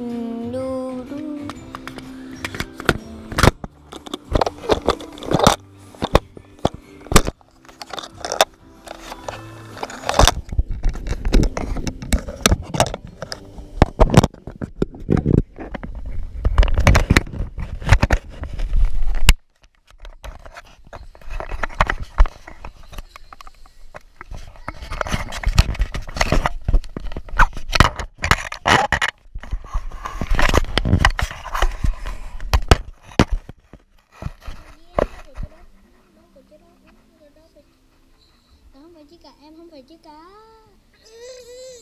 Mm, no. ดู không phải chiếc cá em không phải chiếc cá.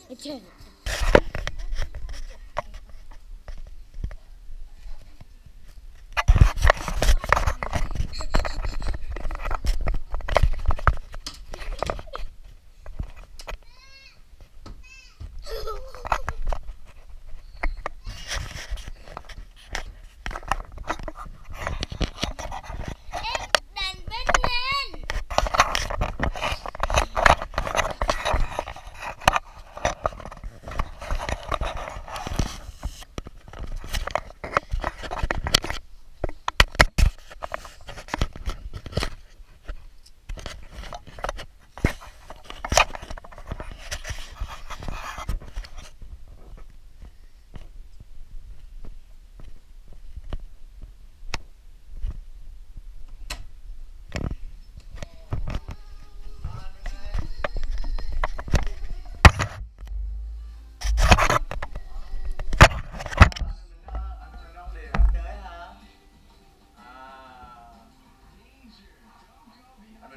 Trời Em đàn bên lên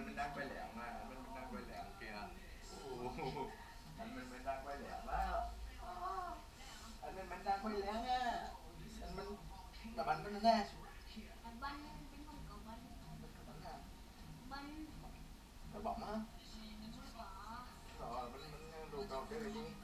anh mình đang quay lẹo mà anh mình đang quay lẹo kìa Ồ, anh mình mình đang quay lẹo đó anh mình mình đang quay lẹo nha anh mình là bánh bên nè Banh, bên không có banh bánh nè Banh rồi bỏng hả rồi mình mình đồ cầu cái gì